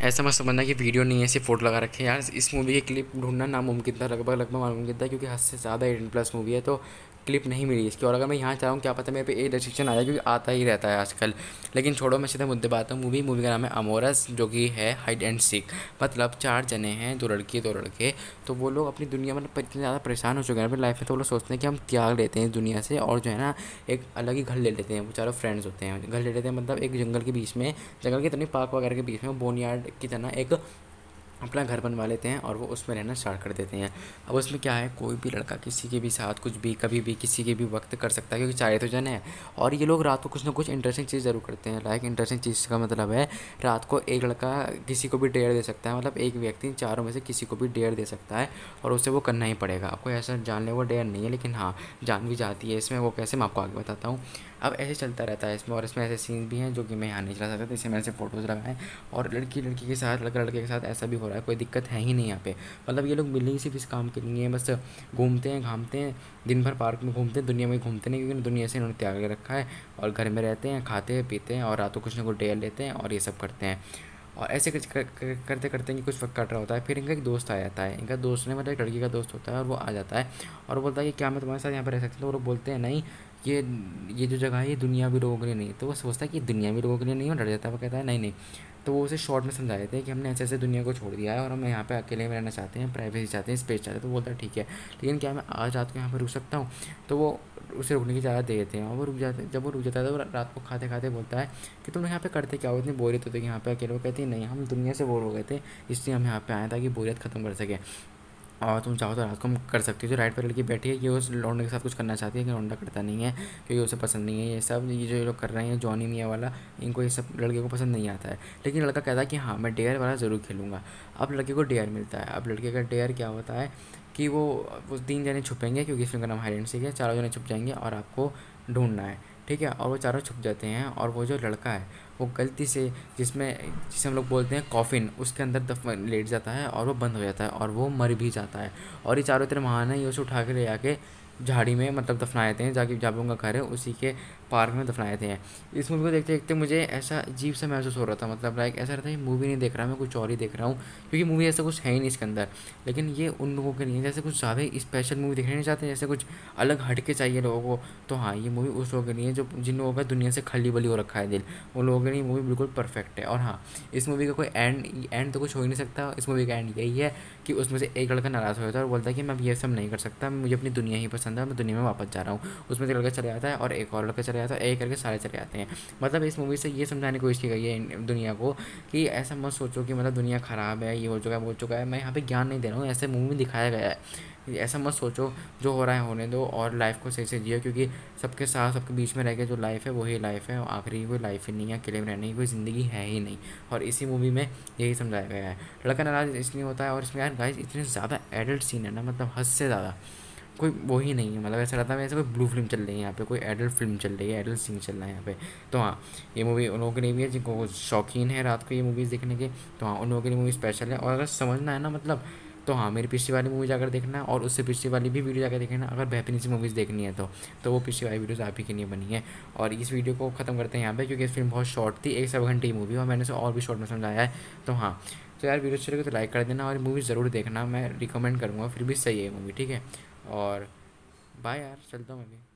ऐसा मत समझना कि वीडियो नहीं है, सिर्फ़ फ़ोटो लगा रखे यार, इस मूवी के क्लिप ढूंढना नामुमकिन था लगभग लगभग नामुमकिन था, क्योंकि हद से ज़्यादा एटीन प्लस मूवी है तो क्लिप नहीं मिली इसकी। और अगर मैं यहाँ चाहूँ, क्या पता मेरे पे एक रेस्ट्रिक्शन आया, क्योंकि आता ही रहता है आजकल। लेकिन छोड़ो, मैं सीधे मुद्दे बात हूँ मूवी मूवी का नाम है अमोरस जो कि है हाइड एंड सीक मतलब चार जने हैं, दो लड़की, दो लड़के। तो वो लोग अपनी दुनिया में इतने ज़्यादा परेशान हो चुके हैं अपनी लाइफ में तो वो लोग सोचते हैं कि हम त्याग लेते हैं इस दुनिया से। और जो है ना, एक अलग ही घर ले लेते हैं। वो चारों फ्रेंड्स होते हैं। घर ले लेते हैं मतलब एक जंगल के बीच में, जंगल के इतनी पार्क वगैरह के बीच में बोनियार्ड की तरह एक अपना घर बनवा लेते हैं और वो उसमें रहना स्टार्ट कर देते हैं। अब उसमें क्या है, कोई भी लड़का किसी के भी साथ कुछ भी, कभी भी किसी के भी वक्त कर सकता है, क्योंकि चाहे तो जन है। और ये लोग रात को कुछ ना कुछ इंटरेस्टिंग चीज़ ज़रूर करते हैं। लाइक इंटरेस्टिंग चीज़ का मतलब है, रात को एक लड़का किसी को भी डेयर दे सकता है मतलब एक व्यक्ति चारों में से किसी को भी डेयर दे सकता है और उसे वो करना ही पड़ेगा। आपको ऐसा जानने वो डेयर नहीं है, लेकिन हाँ जान भी जाती है इसमें। वो कैसे, मैं आपको आगे बताता हूँ। अब ऐसे चलता रहता है इसमें और इसमें ऐसे सीन भी हैं जो कि मैं यहाँ नहीं चला सकता तो इसमें मैंने फ़ोटोज़ लगाए और लड़की लड़की के साथ लड़का लड़के के साथ ऐसा भी हो रहा है, कोई दिक्कत है ही नहीं यहाँ पे। मतलब ये लोग मिले ही सिर्फ़ इस काम के लिए, बस घूमते हैं, घामते हैं, दिन भर पार्क में घूमते हैं, दुनिया में घूमते नहीं, क्योंकि दुनिया से इन्होंने त्याग के रखा है और घर में रहते हैं, खाते हैं, पीते हैं और रातों कुछ ना कुछ डेयर लेते हैं और ये सब करते हैं। और ऐसे करते करते इनकी कुछ वक्त कट रहा होता है, फिर इनका एक दोस्त आ जाता है। इनका दोस्त ने मतलब एक लड़की का दोस्त होता है और वो आ जाता है और बोलता है कि क्या मैं तुम्हारे साथ यहाँ पर रह सकता हूँ? तो वो बोलते हैं, नहीं, ये ये जो जगह है, ये दुनिया भी लोगों के लिए नहीं तो वो सोचता है कि दुनिया भी लोगों के लिए नहीं है डर जाता है। वो कहता है, नहीं नहीं तो वो उसे शॉर्ट में समझा देते हैं कि हमने ऐसे ऐसे दुनिया को छोड़ दिया है और हम यहाँ पे अकेले में रहना चाहते हैं प्राइवेसी चाहते हैं स्पेस चाहते हैं। तो बोलता है, ठीक है, लेकिन क्या मैं आज रात को यहाँ पर रुक सकता हूँ? तो वो उसे रुकने की इजाज़त दे देते हैं। और वो रुक जाते, जब वो रुक जाता है तो रात को खाते खाते बोलता है कि, तुम यहाँ पे करते क्या हो? इतनी बोरियत होती है यहाँ पे अकेले वो कहते हैं, नहीं, हम दुनिया से बोर हो गए थे, इसलिए हम यहाँ पर आए ताकि बोरियत ख़त्म कर सकें। और तुम चाहो तो रात को कर सकती हो। जो राइट पर लड़की बैठी है, ये उस लौंडे के साथ कुछ करना चाहती है कि लौंडा करता नहीं है, क्योंकि उसे पसंद नहीं है। ये सब, ये जो लोग कर रहे हैं, जॉनी मियाँ वाला, इनको ये सब लड़के को पसंद नहीं आता है। लेकिन लड़का कहता है कि हाँ मैं डेयर वाला ज़रूर खेलूँगा। अब लड़के को डेयर मिलता है। अब लड़के का डेयर क्या होता है कि वो वो तीन जने छुपेंगे, क्योंकि फ़िल्म का नाम सीख है। चारों जने छुप जाएँगे और आपको ढूंढना है। ठीक है, और वो चारों छुप जाते हैं, और वो जो लड़का है, वो गलती से जिसमें, जिसे हम लोग बोलते हैं कॉफ़िन उसके अंदर दफ, लेट जाता है और वो बंद हो जाता है और वो मर भी जाता है। और ये चारों तरह महान है, ये उसे उठा के ले जाके झाड़ी में मतलब दफना देते हैं, जाके जहाँ उनका घर है, उसी के पार्क में दफनाए थे। इस मूवी को देखते देखते मुझे ऐसा अजीब सा महसूस हो रहा था मतलब लाइक ऐसा रहता है मूवी नहीं देख रहा, मैं कुछ और ही देख रहा हूँ, क्योंकि मूवी ऐसा कुछ है ही नहीं इसके अंदर। लेकिन ये उन लोगों के लिए, जैसे कुछ ज़्यादा स्पेशल मूवी देखना नहीं चाहते जैसे कुछ अलग हट के चाहिए लोगों को तो हाँ ये मूवी उस लोगों के लिए जो जिन लोगों का दुनिया से खली बली हो रखा है दिल, उन लोगों के लिए मूवी बिल्कुल परफेक्ट है। और हाँ इस मूवी का कोई एंड एंड तो कुछ हो ही नहीं सकता, इस मूवी का एंड यही है कि उसमें से एक लड़का नाराज़ हो जाता है और बोलता है कि मैं ये सब नहीं कर सकता, मुझे अपनी दुनिया ही पसंद है मैं दुनिया में वापस जा रहा हूँ। उसमें से लड़का चले जाता है और एक और लड़का चले जाता है एक करके सारे चले जाते हैं। मतलब इस मूवी से ये समझाने की कोशिश की गई है दुनिया को कि ऐसा मत सोचो कि मतलब दुनिया ख़राब है, ये हो चुका है, वो हो चुका है। मैं यहाँ पे ज्ञान नहीं दे रहा हूँ, ऐसे मूवी दिखाया गया है। ऐसा मत सोचो, जो हो रहा है होने दो और लाइफ को सही से जियो, क्योंकि सबके साथ, सबके बीच में रह के जो लाइफ है, वही लाइफ है। आखिरी कोई लाइफ ही नहीं है, अकेले में रहने की कोई ज़िंदगी है ही नहीं। और इसी मूवी में यही समझाया गया है। लड़का नाराज़ इसलिए होता है और इसमें यार गाइस इतने ज़्यादा एडल्ट सीन है ना मतलब हद से ज़्यादा। कोई वो ही नहीं है मतलब ऐसा लगता है ऐसे कोई ब्लू फ़िल्म चल रही है यहाँ पे, कोई एडल्ट फ़िल्म चल रही है एडल्ट सीन चल रहा है यहाँ पे। तो हाँ ये मूवी उन लोगों के लिए भी है, जिनको शौकीन है रात को ये मूवीज़ देखने के तो हाँ उन लोगों के लिए मूवी स्पेशल है। और अगर समझना है ना मतलब तो हाँ मेरी पिछली वाली मूवी जाकर देखना और उससे पिछली वाली भी वीडियो जाकर देखना अगर बेहतरीन सी मूवीज़ देखनी है तो। तो वो पिछली वाली वीडियोज़ आप ही के लिए बनी है। और इस वीडियो को ख़त्म करते हैं यहाँ पे, क्योंकि फ़िल्म बहुत शॉर्ट थी, एक सब घंटे की मूवी और मैंने उसे और भी शॉर्ट में समझाया है। तो हाँ तो यार वीडियो अच्छी लगे तो लाइक कर देना, और मूवी ज़रूर देखना, मैं रिकमेंड करूँगा, फिर भी सही है मूवी ठीक है? और बाय यार चलता हूँ मैं भी।